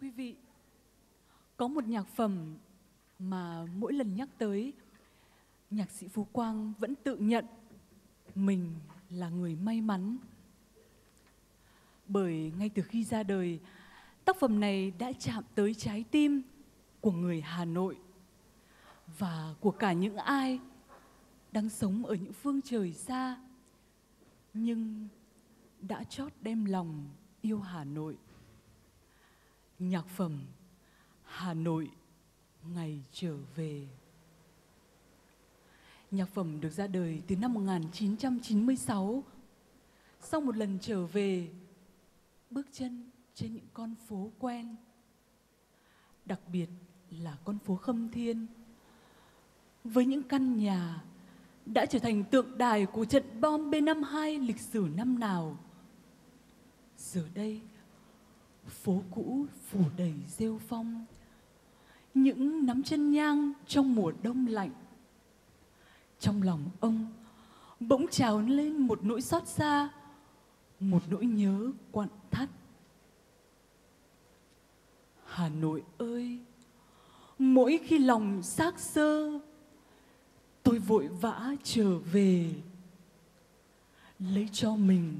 Quý vị, có một nhạc phẩm mà mỗi lần nhắc tới, nhạc sĩ Phú Quang vẫn tự nhận mình là người may mắn. Bởi ngay từ khi ra đời, tác phẩm này đã chạm tới trái tim của người Hà Nội và của cả những ai đang sống ở những phương trời xa nhưng đã chót đem lòng yêu Hà Nội. Nhạc phẩm Hà Nội ngày trở về. Nhạc phẩm được ra đời từ năm 1996. Sau một lần trở về, bước chân trên những con phố quen. Đặc biệt là con phố Khâm Thiên. Với những căn nhà đã trở thành tượng đài của trận bom B-52 lịch sử năm nào. Giờ đây, phố cũ phủ đầy rêu phong, những nắm chân nhang trong mùa đông lạnh. Trong lòng ông bỗng trào lên một nỗi xót xa, một nỗi nhớ quặn thắt. Hà Nội ơi, mỗi khi lòng xác sơ, tôi vội vã trở về. Lấy cho mình,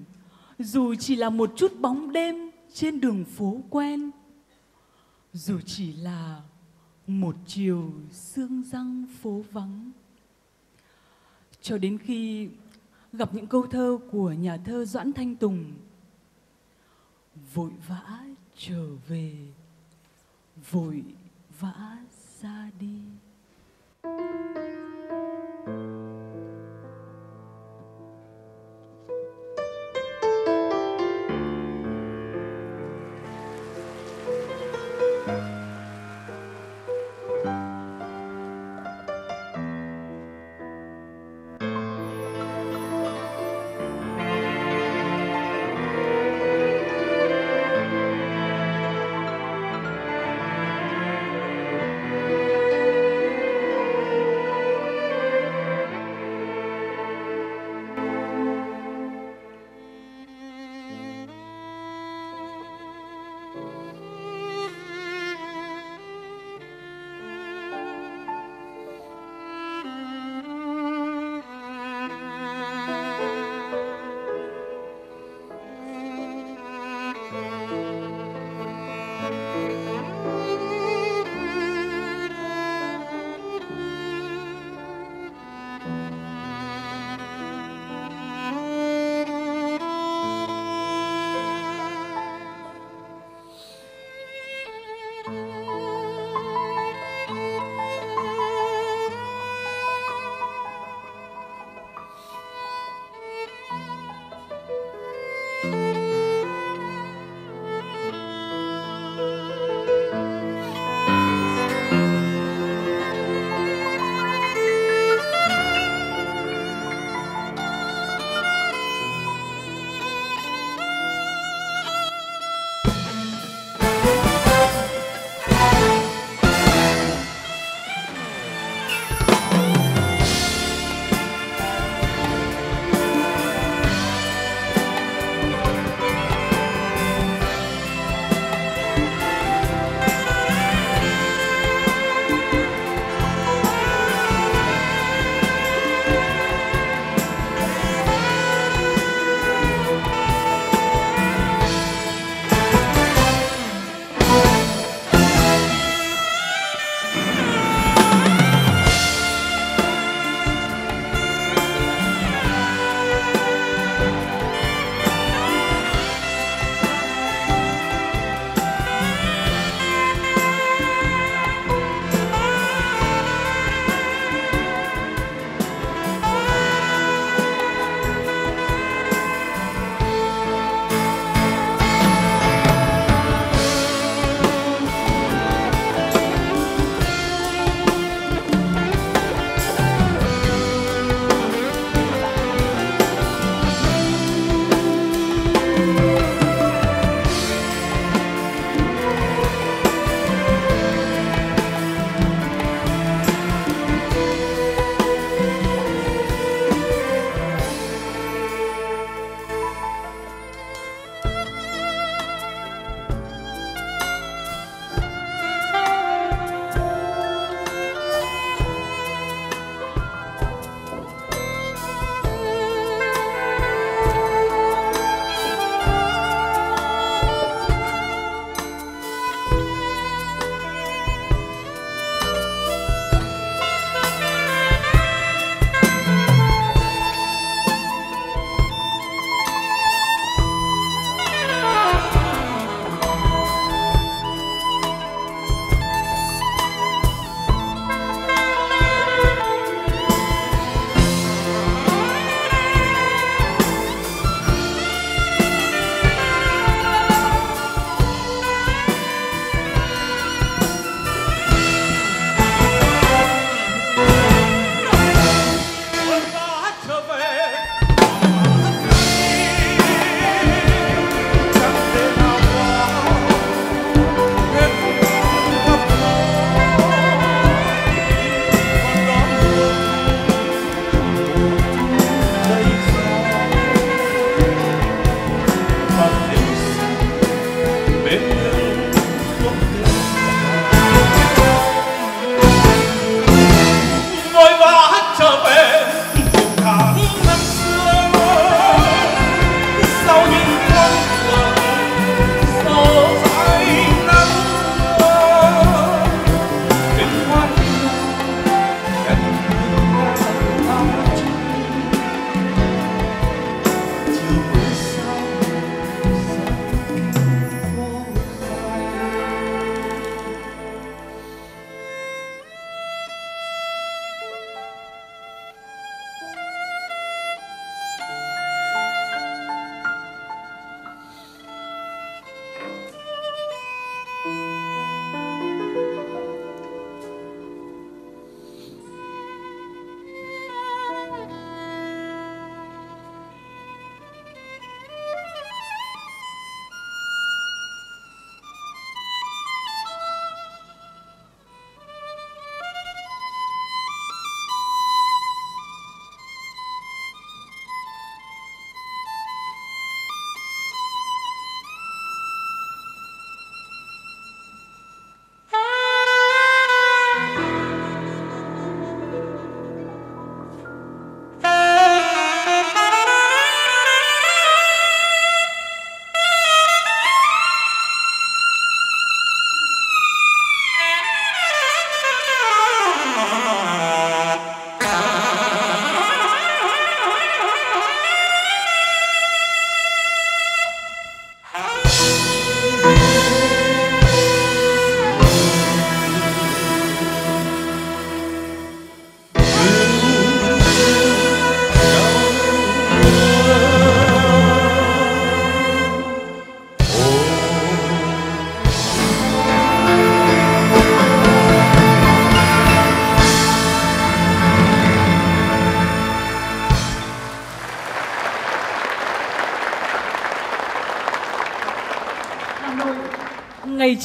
dù chỉ là một chút bóng đêm trên đường phố quen, dù chỉ là một chiều sương răng phố vắng. Cho đến khi gặp những câu thơ của nhà thơ Doãn Thanh Tùng, vội vã trở về, vội vã ra đi. ngày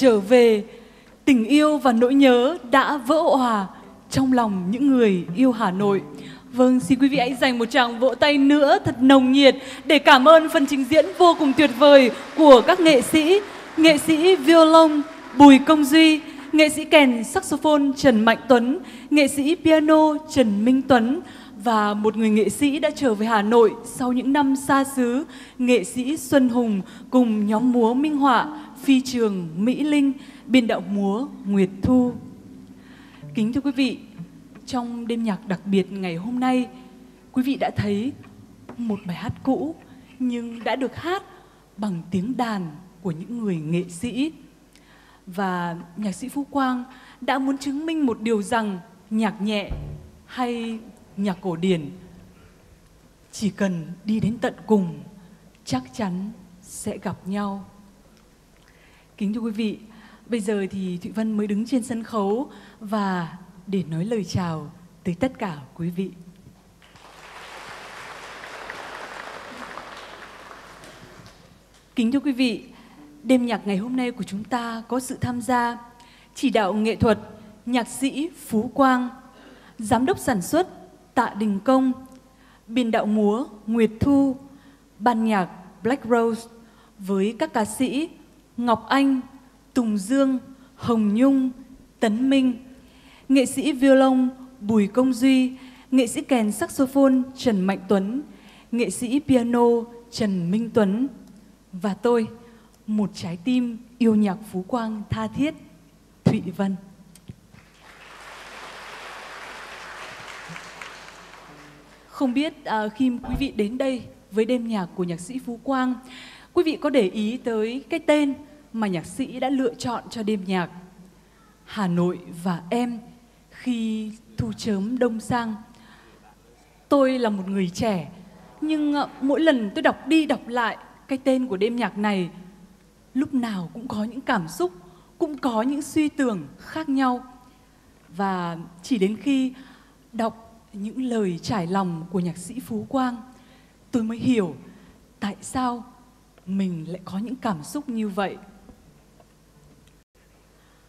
trở về, tình yêu và nỗi nhớ đã vỡ hòa trong lòng những người yêu Hà Nội. Vâng, xin quý vị hãy dành một tràng vỗ tay nữa thật nồng nhiệt để cảm ơn phần trình diễn vô cùng tuyệt vời của các nghệ sĩ, nghệ sĩ violon Bùi Công Duy, nghệ sĩ kèn saxophone Trần Mạnh Tuấn, nghệ sĩ piano Trần Minh Tuấn và một người nghệ sĩ đã trở về Hà Nội sau những năm xa xứ, nghệ sĩ Xuân Hùng cùng nhóm múa Minh Họa, phi trường Mỹ Linh, biên đạo múa Nguyệt Thu. Kính thưa quý vị, trong đêm nhạc đặc biệt ngày hôm nay, quý vị đã thấy một bài hát cũ nhưng đã được hát bằng tiếng đàn của những người nghệ sĩ. Và nhạc sĩ Phú Quang đã muốn chứng minh một điều rằng nhạc nhẹ hay nhạc cổ điển chỉ cần đi đến tận cùng chắc chắn sẽ gặp nhau. Kính thưa quý vị, bây giờ thì Thụy Vân mới đứng trên sân khấu và để nói lời chào tới tất cả quý vị. Kính thưa quý vị, đêm nhạc ngày hôm nay của chúng ta có sự tham gia chỉ đạo nghệ thuật nhạc sĩ Phú Quang, giám đốc sản xuất Tạ Đình Công, biên đạo múa Nguyệt Thu, ban nhạc Black Rose với các ca sĩ Ngọc Anh, Tùng Dương, Hồng Nhung, Tấn Minh, nghệ sĩ violon Bùi Công Duy, nghệ sĩ kèn saxophone Trần Mạnh Tuấn, nghệ sĩ piano Trần Minh Tuấn và tôi, một trái tim yêu nhạc Phú Quang tha thiết, Thụy Vân. Không biết à, khi quý vị đến đây với đêm nhạc của nhạc sĩ Phú Quang, quý vị có để ý tới cái tên mà nhạc sĩ đã lựa chọn cho đêm nhạc Hà Nội và em khi thu chớm đông sang. Tôi là một người trẻ, nhưng ờ, mỗi lần tôi đọc đi đọc lại cái tên của đêm nhạc này, lúc nào cũng có những cảm xúc, cũng có những suy tưởng khác nhau. Và chỉ đến khi đọc những lời trải lòng của nhạc sĩ Phú Quang, tôi mới hiểu tại sao mình lại có những cảm xúc như vậy.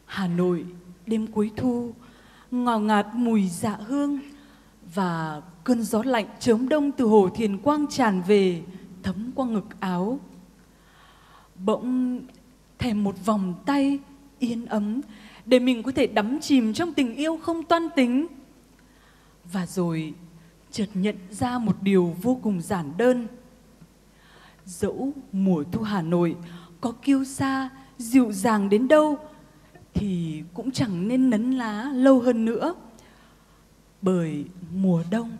Hà Nội, đêm cuối thu, ngào ngạt mùi dạ hương và cơn gió lạnh chớm đông từ hồ Thiền Quang tràn về thấm qua ngực áo. Bỗng thèm một vòng tay yên ấm để mình có thể đắm chìm trong tình yêu không toan tính và rồi chợt nhận ra một điều vô cùng giản đơn. Dẫu mùa thu Hà Nội có kiêu sa, dịu dàng đến đâu thì cũng chẳng nên nấn lá lâu hơn nữa. Bởi mùa đông,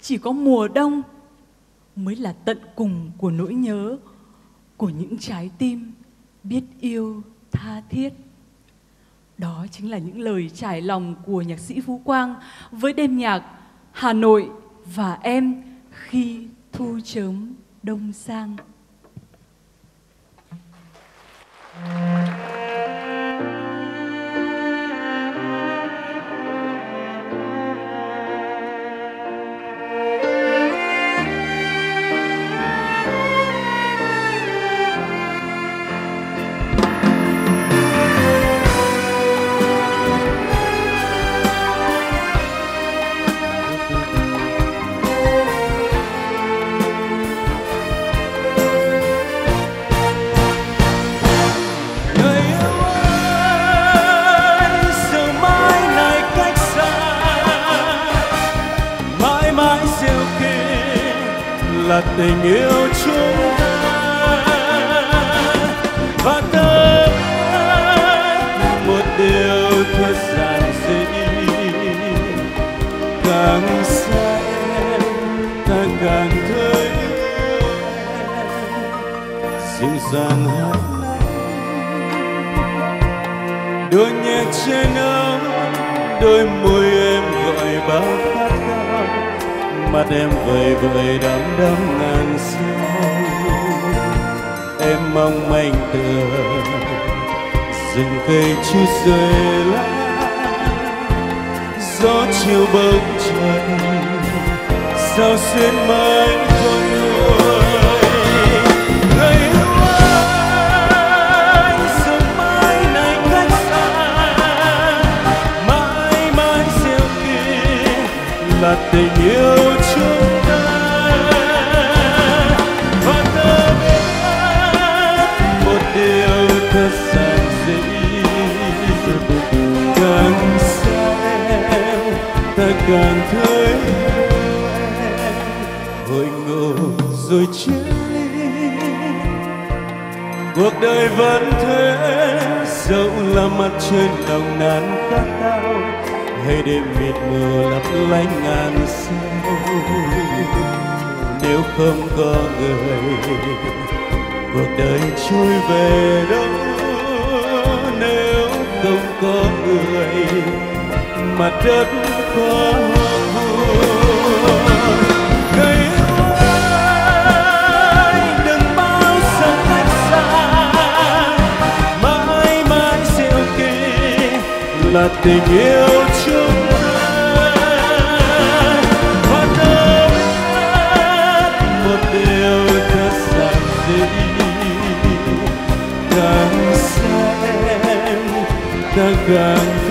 chỉ có mùa đông mới là tận cùng của nỗi nhớ của những trái tim biết yêu tha thiết. Đó chính là những lời trải lòng của nhạc sĩ Phú Quang với đêm nhạc Hà Nội và em khi thu chớm đông sang. là tình yêu chúng ta và tâm một điều thật giản dị. Càng xa em ta càng thấy dịu dàng hơn đôi nhẹ trên áo đôi môi em vời vợi đắm đắm ngàn sao em mong manh tựa rừng cây chưa rơi lá. Gió chiều bông trần sao xuyên mãi không là tình yêu càng thấy hội ngộ rồi chia ly. Cuộc đời vẫn thế, dẫu là mặt trên lòng nàn khát khao hay đêm mịt mờ lấp lánh ngàn sao. Nếu không có người, cuộc đời trôi về đâu? Nếu không có người, mặt đất đừng bao giờ cách xa mãi mãi siêu là tình yêu chúng ta và đâu biết một điều thật giản dị càng xa em ta càng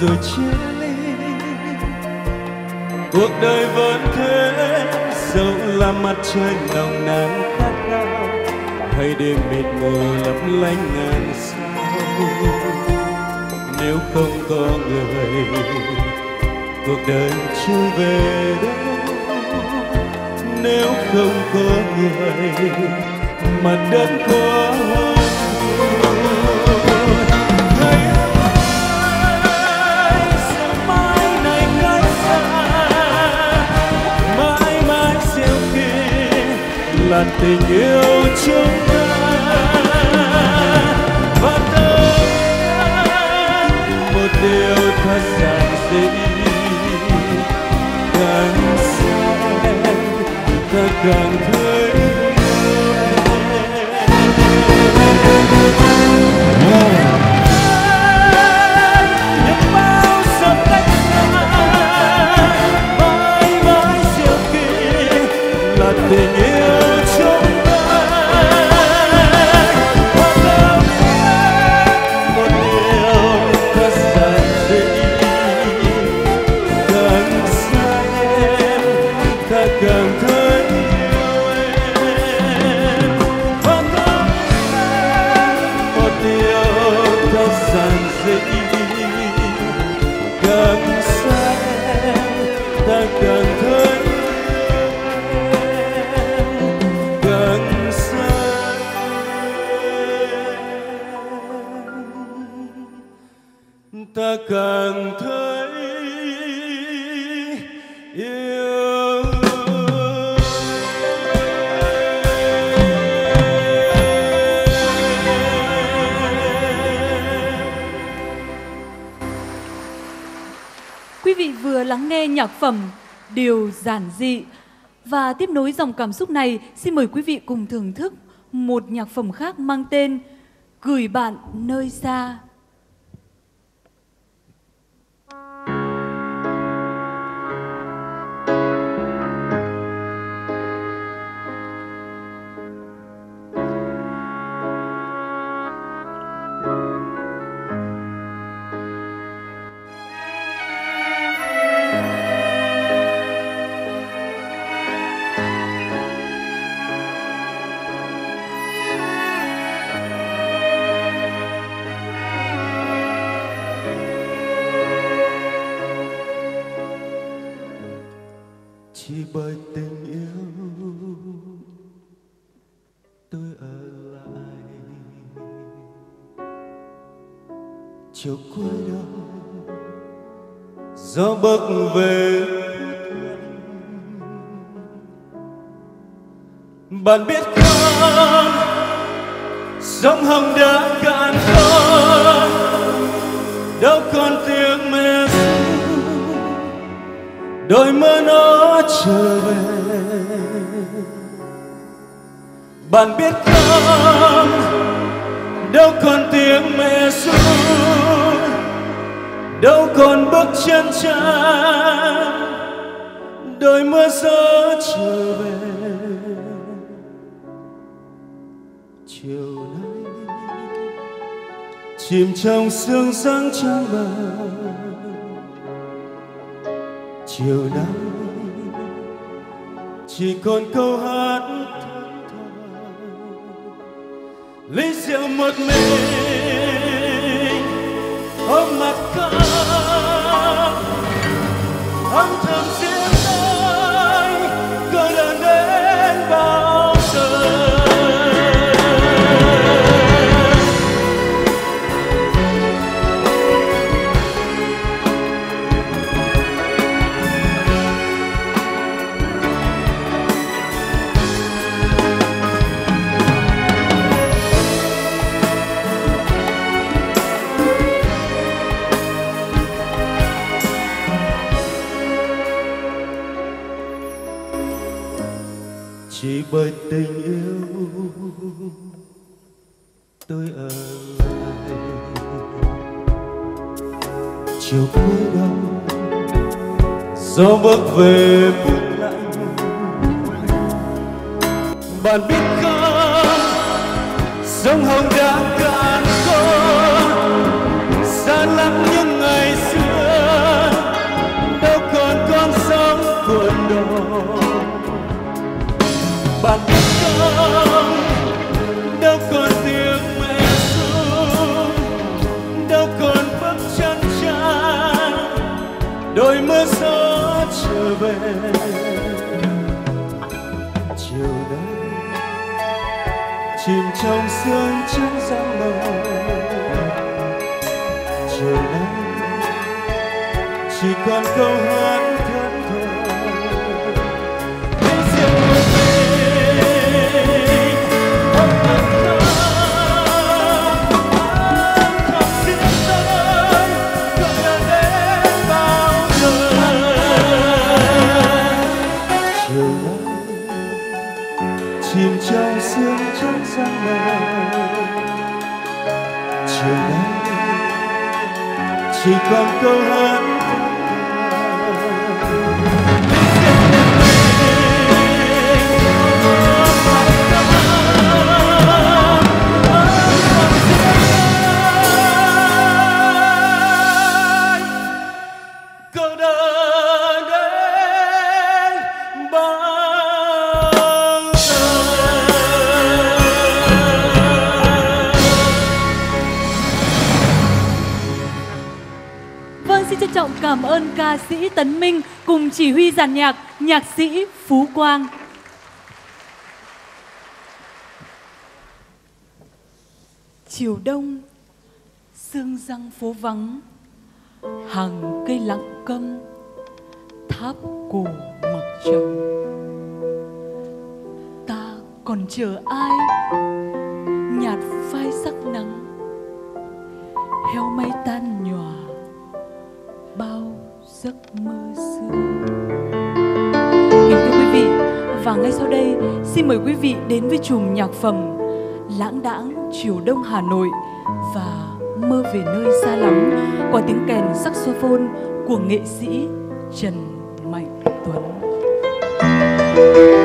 rồi chia ly. Cuộc đời vẫn thế, dẫu là mặt trời nồng nàn khát khao, hay đêm mịt mù lấp lánh ngàn sao. Nếu không có người, cuộc đời chưa về đâu. Nếu không có người, mặt đất có hoa là tình yêu chúng ta và tôi một điều thật giản dị càng xa ta càng thương. Càng thấy yêu Quý vị vừa lắng nghe nhạc phẩm Điều giản dị và tiếp nối dòng cảm xúc này, xin mời quý vị cùng thưởng thức một nhạc phẩm khác mang tên Gửi bạn nơi xa. Bạn biết không? Sông hồng đã cạn khô đâu còn tiếng mẹ ru. Đôi mơ nó trở về. Bạn biết không? Đâu còn tiếng mẹ ru. Đâu còn bước chân cha đôi mưa gió trở về. Chiều nay. Chìm trong sương sáng trăng bờ chiều nay, chỉ còn câu hát thẫn thờ lấy rượu một mình, ôm mặt cỡ âm thầm riêng bởi tình yêu. Tôi ở lại. Chiều cuối đông gió bước về buồn lạnh bạn biết không? Sông hồng đã cao trong sương trắng giăng mờ chiều nay chỉ còn câu hát chỉ còn câu hát trọng cảm ơn ca sĩ Tấn Minh cùng chỉ huy giàn nhạc nhạc sĩ Phú Quang. Chiều đông, sương răng phố vắng, hàng cây lặng câm, tháp cổ mặc trầm. Ta còn chờ ai? Nhạt phai sắc nắng, heo mây tan nhòa bao giấc mơ xưa. Kính thưa quý vị, và ngay sau đây xin mời quý vị đến với chùm nhạc phẩm Lãng đãng chiều đông Hà Nội và Mơ về nơi xa lắm qua tiếng kèn saxophone của nghệ sĩ Trần Mạnh Tuấn. Thank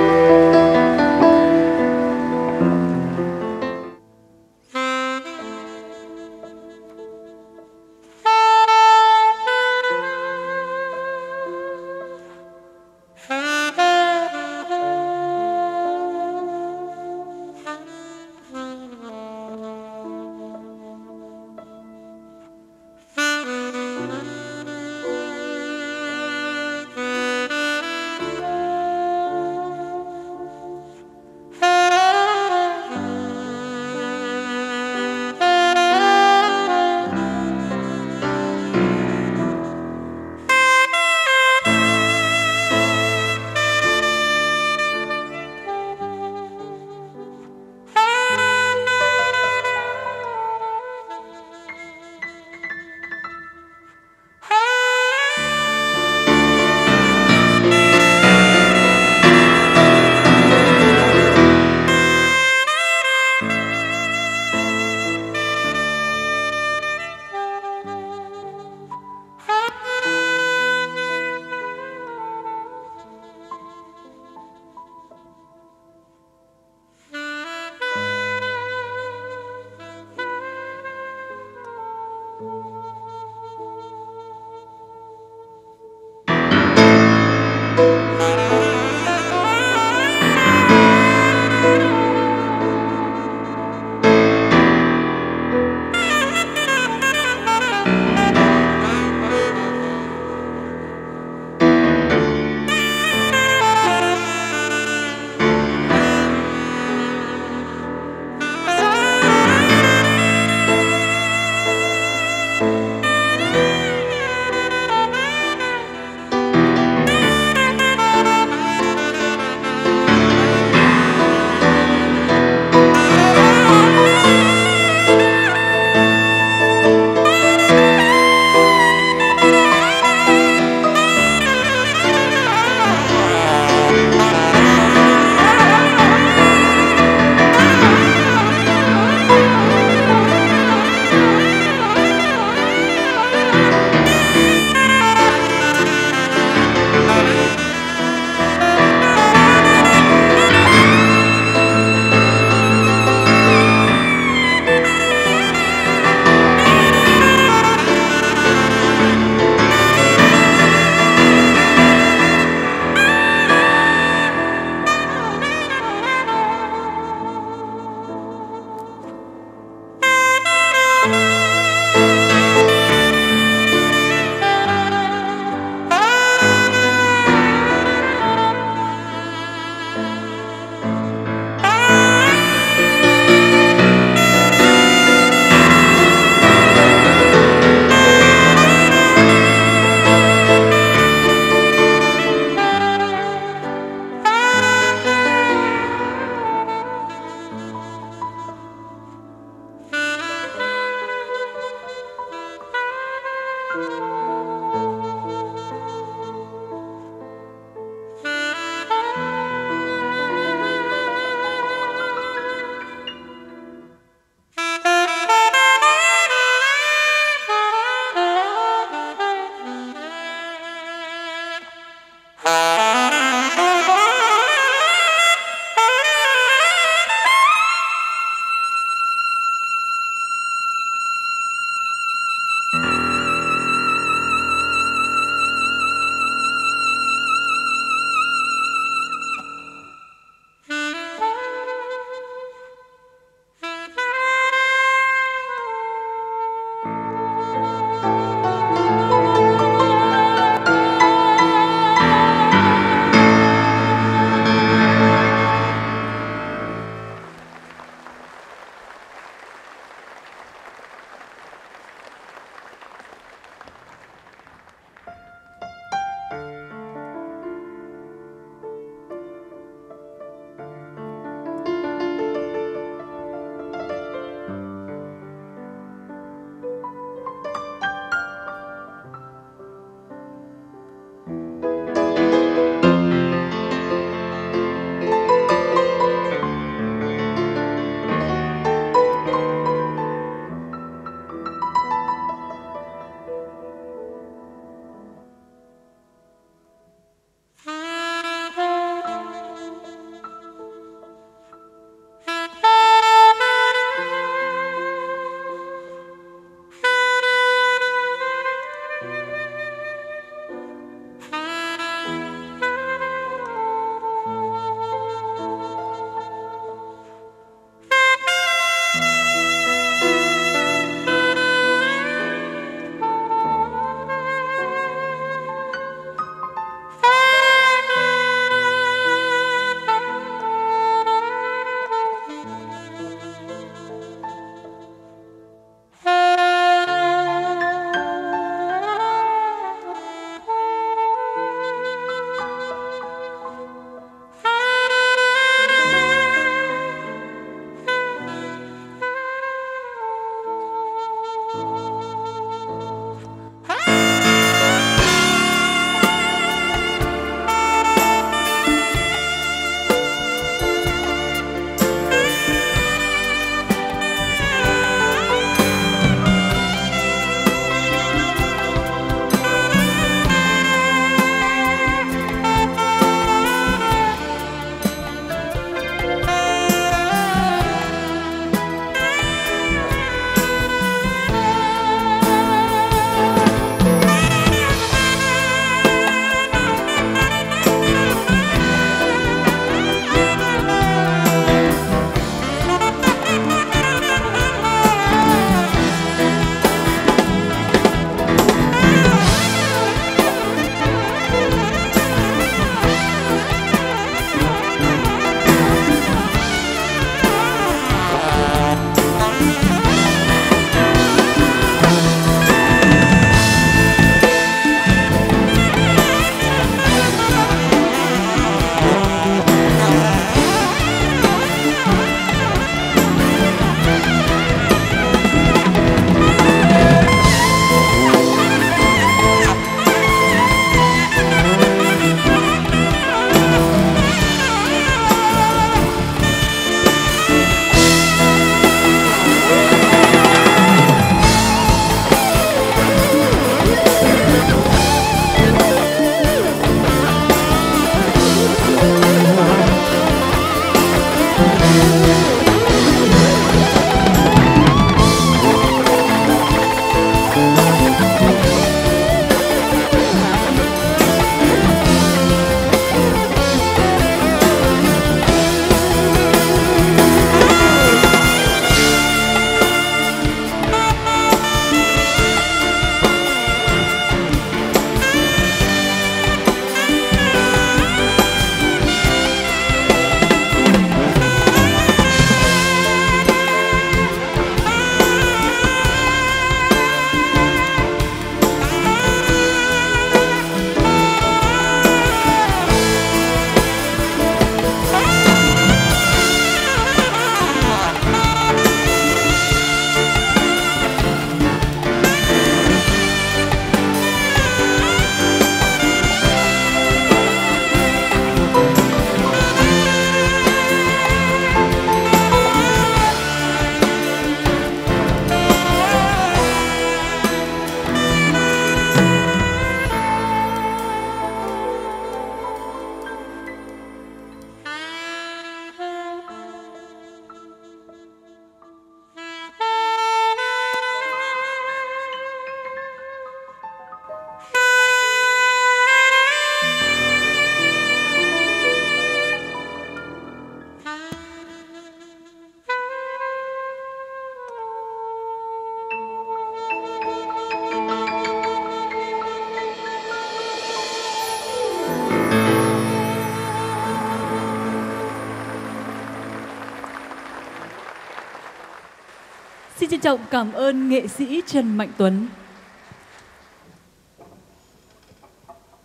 trọng cảm ơn nghệ sĩ Trần Mạnh Tuấn.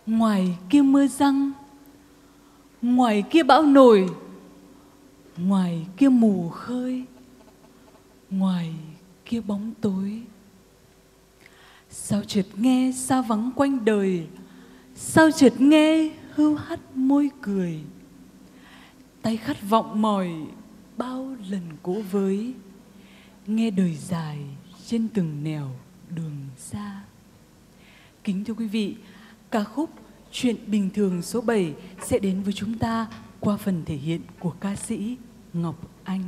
Ngoài kia mưa răng, ngoài kia bão nổi, ngoài kia mù khơi, ngoài kia bóng tối. Sao chợt nghe xa vắng quanh đời, sao chợt nghe hưu hắt môi cười. Tay khát vọng mỏi bao lần cố với nghe đời dài trên từng nẻo đường xa. Kính thưa quý vị, ca khúc Chuyện bình thường số 7 sẽ đến với chúng ta qua phần thể hiện của ca sĩ Ngọc Anh.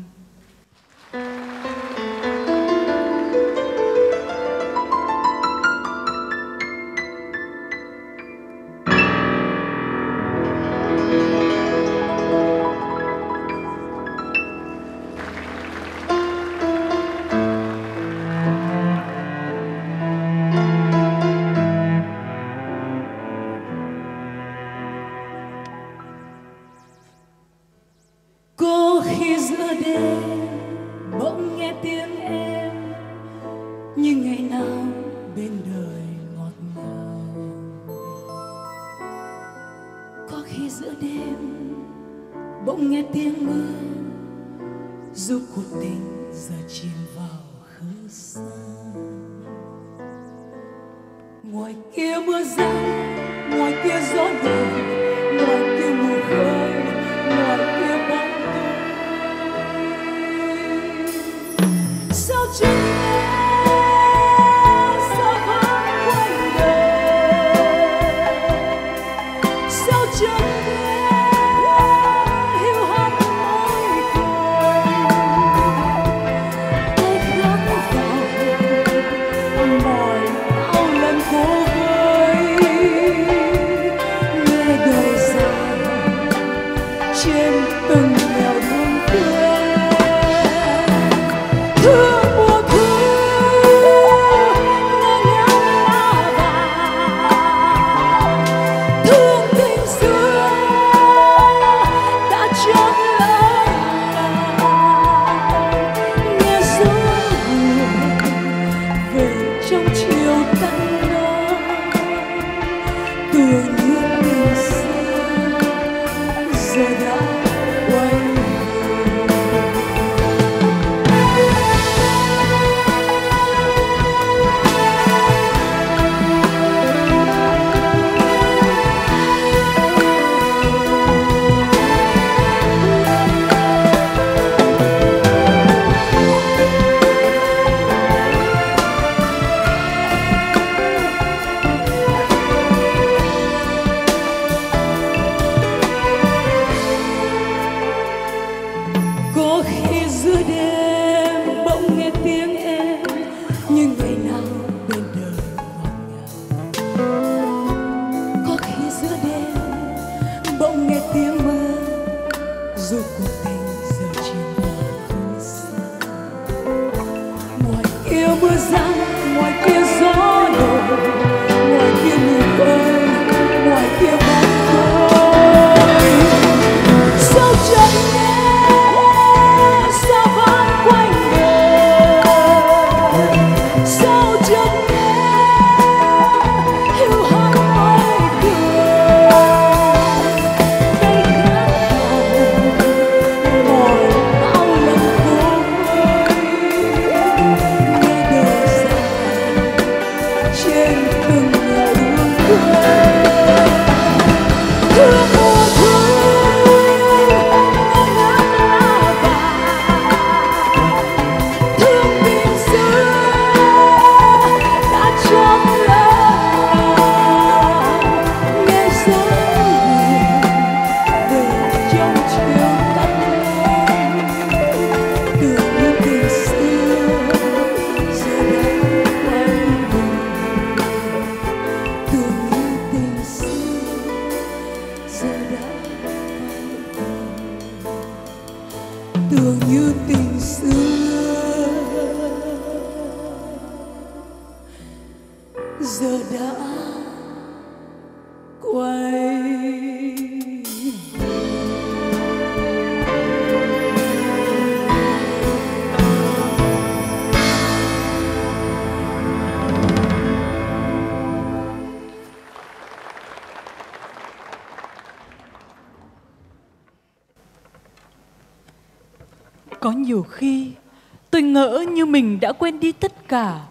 cả.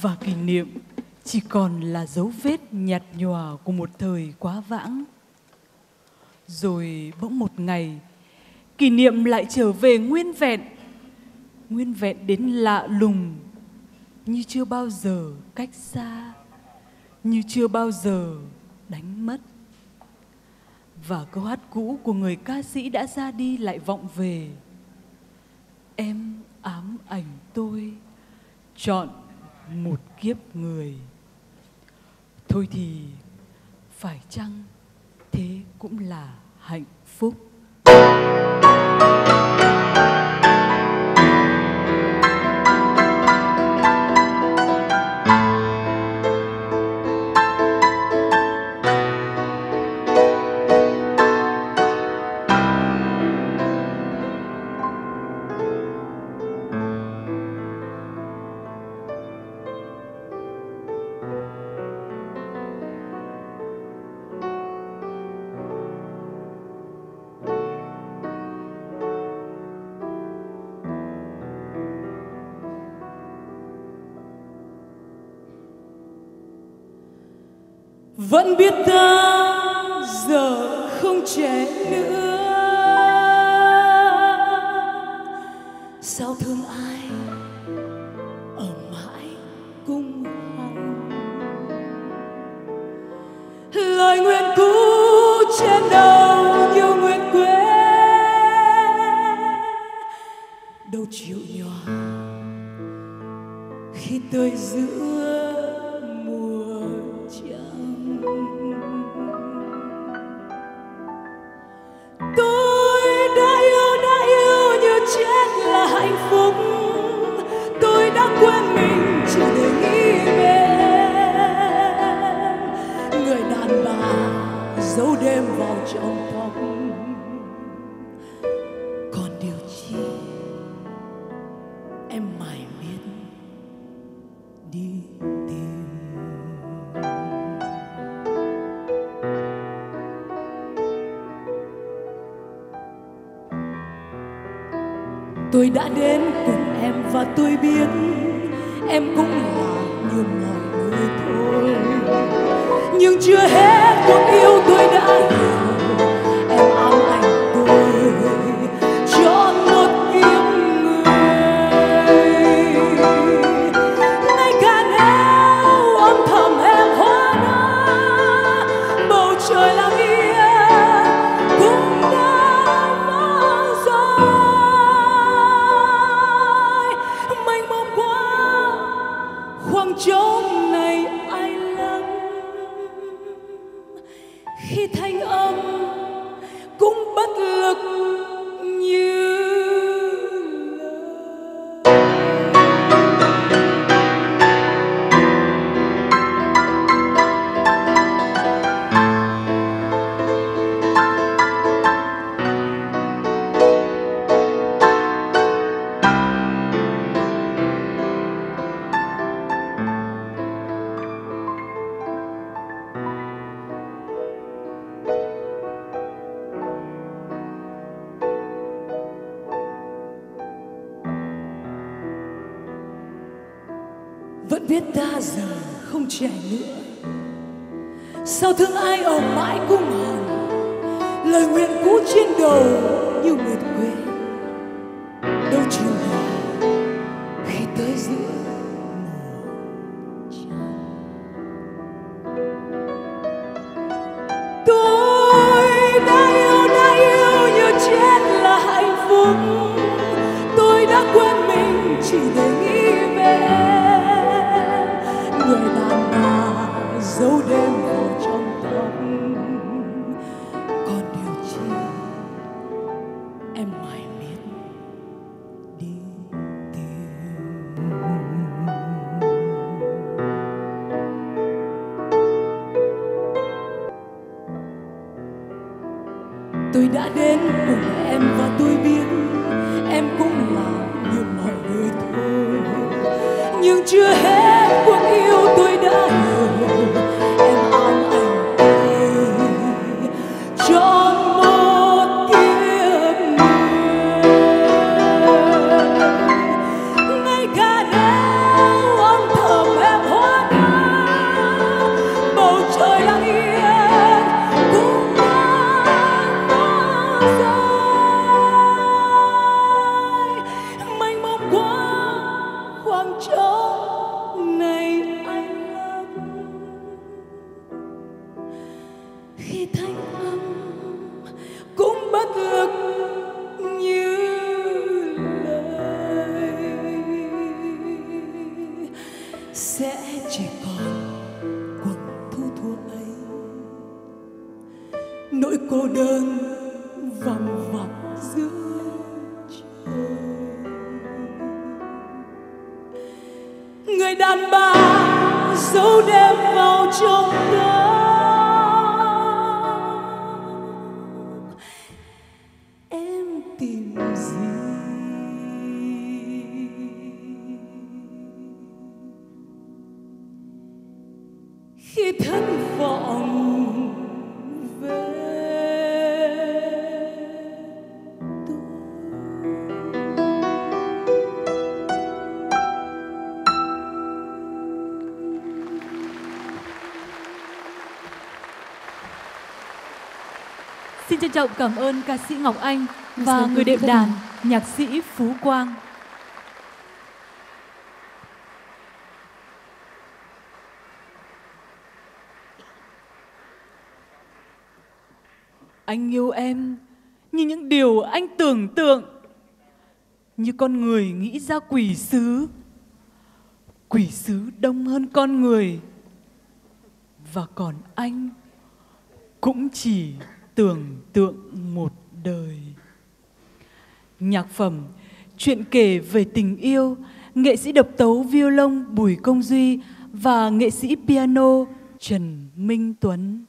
Và kỷ niệm chỉ còn là dấu vết nhạt nhòa của một thời quá vãng. Rồi bỗng một ngày, kỷ niệm lại trở về nguyên vẹn. Nguyên vẹn đến lạ lùng, như chưa bao giờ cách xa, như chưa bao giờ đánh mất. Và câu hát cũ của người ca sĩ đã ra đi lại vọng về. Em ám ảnh tôi chọn một kiếp người. Thôi thì phải chăng thế cũng là hạnh phúc? đâu chịu nhòa. Khi tôi giữa Xin trân trọng cảm ơn ca sĩ Ngọc Anh và người đệm đàn nhạc sĩ Phú Quang. Anh yêu em như những điều anh tưởng tượng như con người nghĩ ra quỷ sứ quỷ sứ đông hơn con người và còn anh cũng chỉ tưởng tượng một đời. Nhạc phẩm, chuyện kể về tình yêu, nghệ sĩ độc tấu violon bùi công duy và nghệ sĩ piano trần minh tuấn.